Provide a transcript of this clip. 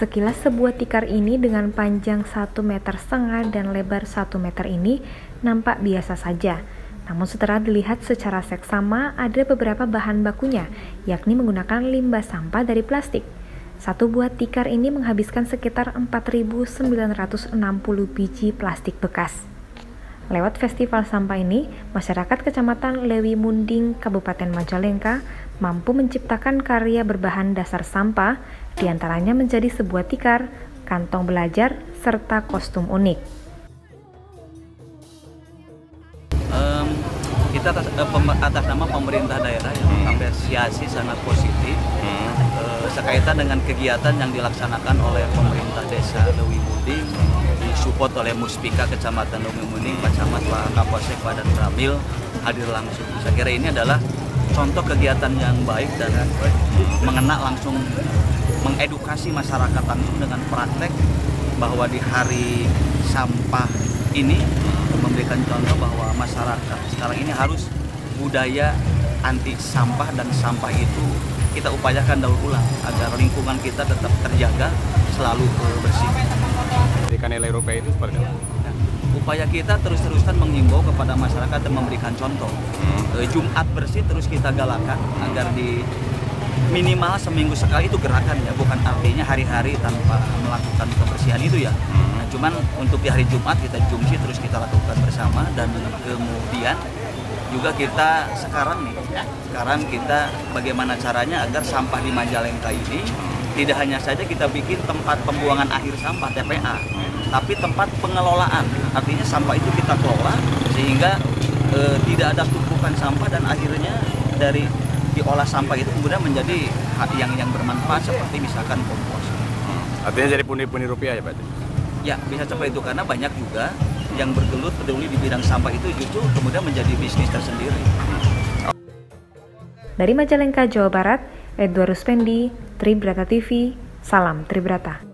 Sekilas sebuah tikar ini dengan panjang 1 meter setengah dan lebar 1 meter ini nampak biasa saja. Namun setelah dilihat secara seksama, ada beberapa bahan bakunya, yakni menggunakan limbah sampah dari plastik. Satu buah tikar ini menghabiskan sekitar 4.960 biji plastik bekas. Lewat festival sampah ini, masyarakat Kecamatan Lewi Munding, Kabupaten Majalengka, mampu menciptakan karya berbahan dasar sampah, di antaranya menjadi sebuah tikar, kantong belajar, serta kostum unik. Um, kita atas, uh, atas nama pemerintah daerah yang mengapresiasi sangat positif hmm. uh, sekaitan dengan kegiatan yang dilaksanakan oleh pemerintah desa Lewi Munding disupport oleh Muspika Kecamatan Muning, Pak Camat, Pak Kapolsek, Pak dan Ramil hadir langsung. Saya kira ini adalah contoh kegiatan yang baik dan mengena langsung mengedukasi masyarakat langsung dengan praktek bahwa di hari sampah ini memberikan contoh bahwa masyarakat sekarang ini harus budaya anti sampah dan sampah itu kita upayakan daur ulang agar lingkungan kita tetap terjaga selalu bersih pendidikan nilai rupiah itu seperti apa? Nah, upaya kita terus-terusan menghimbau kepada masyarakat dan memberikan contoh. Hmm. Jumat bersih terus kita galakan agar di minimal seminggu sekali itu gerakan ya, bukan artinya hari-hari tanpa melakukan kebersihan itu ya. Hmm. Nah, cuman untuk di hari Jumat kita jumsi terus kita lakukan bersama dan kemudian juga kita sekarang nih, sekarang kita bagaimana caranya agar sampah di Majalengka ini tidak hanya saja kita bikin tempat pembuangan akhir sampah TPA, tapi tempat pengelolaan. Artinya sampah itu kita kelola sehingga e, tidak ada tumpukan sampah dan akhirnya dari diolah sampah itu kemudian menjadi yang yang bermanfaat seperti misalkan kompos. Artinya jadi pundi-pundi rupiah ya Pak? Ya bisa seperti itu karena banyak juga yang bergelut peduli di bidang sampah itu justru kemudian menjadi bisnis tersendiri. Dari Majalengka, Jawa Barat, Edward Ruspendi, Tribrata TV, salam Tribrata.